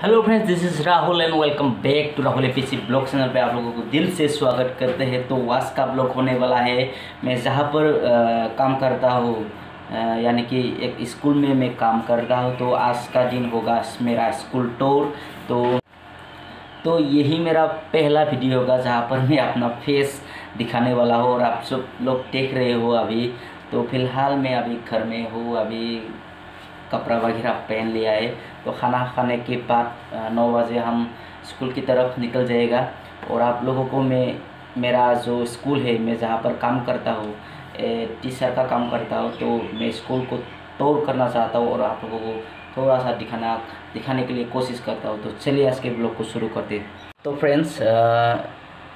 Hello friends this is Rahul and welcome back to Rahul APC blog channel पे आप लोगों को दिल से स्वागत करते हैं। तो वास का ब्लॉग होने वाला है। मैं जहाँ पर आ, काम करता हूँ यानी कि एक स्कूल में मैं काम करता हूँ तो आज का दिन होगा मेरा स्कूल टूर। तो तो यही मेरा पहला वीडियो होगा जहाँ पर मैं अपना फेस दिखाने वाला हूँ और आप सब लोग देख रहे हो अभी। तो फ़िलहाल मैं अभी घर में हूँ अभी कपड़ा वगैरह पहन लिया है। तो खाना खाने के बाद नौ बजे हम स्कूल की तरफ़ निकल जाएगा और आप लोगों को मैं, मेरा जो स्कूल है, मैं जहाँ पर काम करता हूँ टीचर का काम करता हूँ तो मैं स्कूल को तोड़ करना चाहता हूँ और आप लोगों को थोड़ा सा दिखाना, दिखाने के लिए कोशिश करता हूँ। तो चलिए आज के ब्लॉग को शुरू करते तो फ्रेंड्स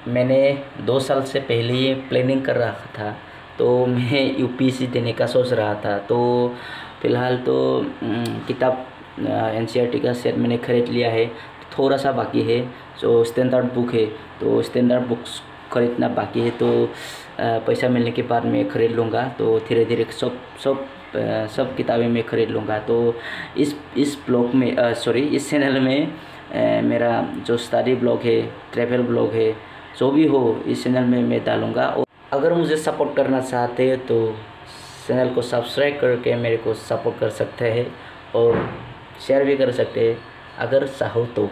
मैंने दो साल से पहले प्लानिंग कर रहा था तो मैं यूपीसी देने का सोच रहा था। तो फ़िलहाल तो किताब एन e का सेट मैंने ख़रीद लिया है। थोड़ा सा बाकी है जो स्टैंडर्ड बुक है तो स्टैंडर्ड बुक्स खरीदना बाकी है तो पैसा मिलने के बाद मैं ख़रीद लूँगा तो धीरे धीरे सब सब सब किताबें मैं ख़रीद लूँगा। तो इस इस ब्लॉग में सॉरी इस चैनल में आ, मेरा जो स्टडी ब्लॉग है ट्रैवल ब्लॉग है जो भी हो इस चैनल में मैं डालूँगा। और अगर मुझे सपोर्ट करना चाहते हैं तो चैनल को सब्सक्राइब करके मेरे को सपोर्ट कर सकते हैं और शेयर भी कर सकते हैं अगर चाहो तो।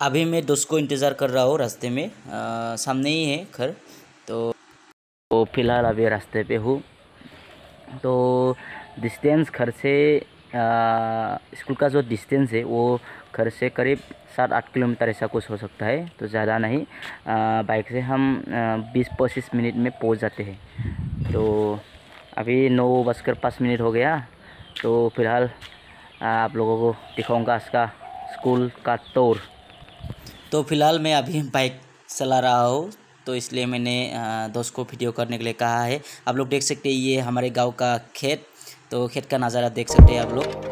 अभी मैं दोस्त को इंतज़ार कर रहा हूँ रास्ते में। आ, सामने ही है घर तो, तो फ़िलहाल अभी रास्ते पे हूँ। तो डिस्टेंस घर से स्कूल का जो डिस्टेंस है, वो घर से करीब सात आठ किलोमीटर ऐसा कुछ हो सकता है तो ज़्यादा नहीं। बाइक से हम बीस पच्चीस मिनट में पहुँच जाते हैं। तो अभी नौ बजकर पाँच मिनट हो गया तो फ़िलहाल आप लोगों को दिखाऊँगा इसका स्कूल का टूर तो फ़िलहाल मैं अभी बाइक चला रहा हूँ तो इसलिए मैंने दोस्त को वीडियो करने के लिए कहा है। आप लोग देख सकते हैं, ये हमारे गाँव का खेत तो खेत का नज़ारा देख सकते हैं आप लोग।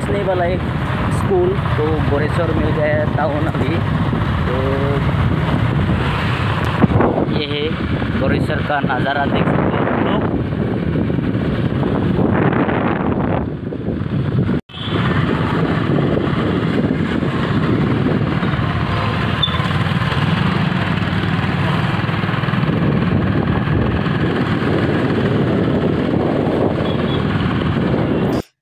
पहुँचने वाला एक स्कूल तो गोरेश्वर मिल गया है टाउन अभी। तो ये है गोरेश्वर का नज़ारा देख सकते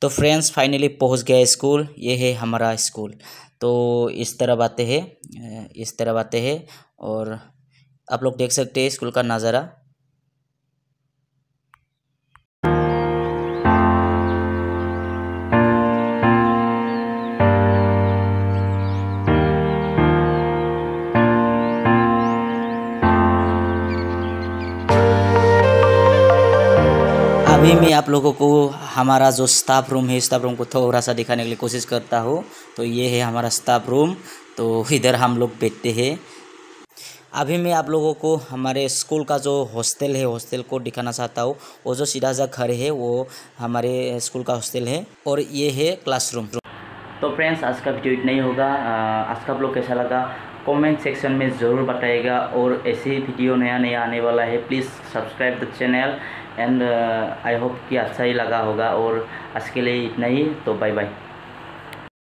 तो फ्रेंड्स फाइनली पहुँच गया स्कूल ये है हमारा स्कूल तो इस तरह बातें हैं इस तरह बातें हैं और आप लोग देख सकते हैं स्कूल का नज़ारा. अभी मैं आप लोगों को हमारा जो स्टाफ रूम है स्टाफ रूम को थोड़ा सा दिखाने के लिए कोशिश करता हूँ। तो ये है हमारा स्टाफ रूम तो इधर हम लोग बैठते हैं। अभी मैं आप लोगों को हमारे स्कूल का जो हॉस्टल है हॉस्टल को दिखाना चाहता हूँ। वो जो सीधा सा घर है, वो हमारे स्कूल का हॉस्टल है और ये है क्लासरूम तो फ्रेंड्स आज का वीडियो इतना ही होगा। आज का ब्लॉग कैसा लगा? कमेंट सेक्शन में ज़रूर बताएगा और ऐसे ही वीडियो नया नया आने वाला है। Please subscribe the channel and I hope कि अच्छा ही लगा होगा और आज के लिए इतना ही। तो बाय बाय